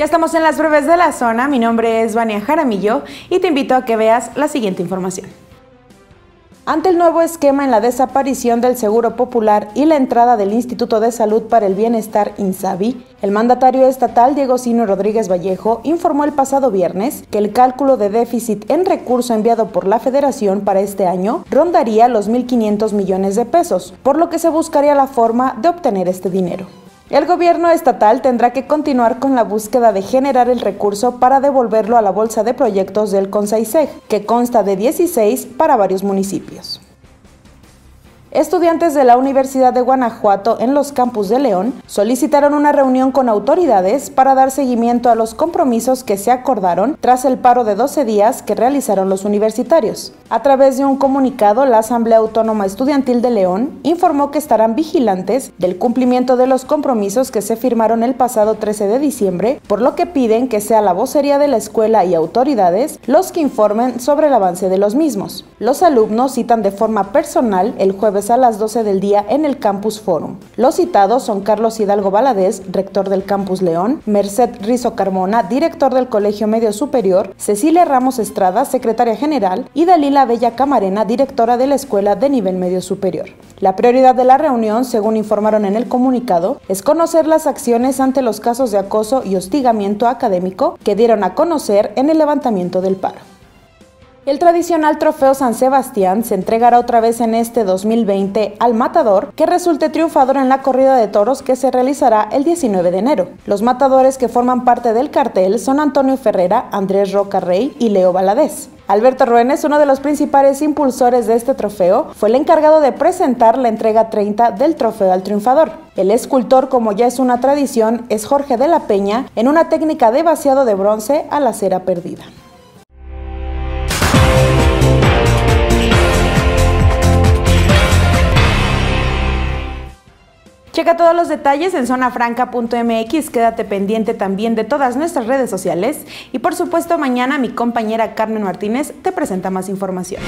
Ya estamos en las breves de la zona, mi nombre es Vania Jaramillo y te invito a que veas la siguiente información. Ante el nuevo esquema en la desaparición del Seguro Popular y la entrada del Instituto de Salud para el Bienestar INSABI, el mandatario estatal Diego Sino Rodríguez Vallejo informó el pasado viernes que el cálculo de déficit en recurso enviado por la Federación para este año rondaría los 1.500 millones de pesos, por lo que se buscaría la forma de obtener este dinero. El gobierno estatal tendrá que continuar con la búsqueda de generar el recurso para devolverlo a la bolsa de proyectos del CONSAISEG, que consta de 16 para varios municipios. Estudiantes de la Universidad de Guanajuato en los campus de León solicitaron una reunión con autoridades para dar seguimiento a los compromisos que se acordaron tras el paro de 12 días que realizaron los universitarios. A través de un comunicado, la Asamblea Autónoma Estudiantil de León informó que estarán vigilantes del cumplimiento de los compromisos que se firmaron el pasado 13 de diciembre, por lo que piden que sea la vocería de la escuela y autoridades los que informen sobre el avance de los mismos. Los alumnos citan de forma personal el jueves a las 12 del día en el Campus Forum. Los citados son Carlos Hidalgo Valadez, rector del Campus León, Merced Rizo Carmona, director del Colegio Medio Superior, Cecilia Ramos Estrada, secretaria general, y Dalila Bella Camarena, directora de la Escuela de Nivel Medio Superior. La prioridad de la reunión, según informaron en el comunicado, es conocer las acciones ante los casos de acoso y hostigamiento académico que dieron a conocer en el levantamiento del paro. El tradicional trofeo San Sebastián se entregará otra vez en este 2020 al matador que resulte triunfador en la corrida de toros que se realizará el 19 de enero. Los matadores que forman parte del cartel son Antonio Ferrera, Andrés Roca Rey y Leo Valadez. Alberto Ruénes, uno de los principales impulsores de este trofeo, fue el encargado de presentar la entrega 30 del trofeo al triunfador. El escultor, como ya es una tradición, es Jorge de la Peña en una técnica de vaciado de bronce a la cera perdida. Checa todos los detalles en zonafranca.mx, quédate pendiente también de todas nuestras redes sociales y por supuesto mañana mi compañera Carmen Martínez te presenta más información.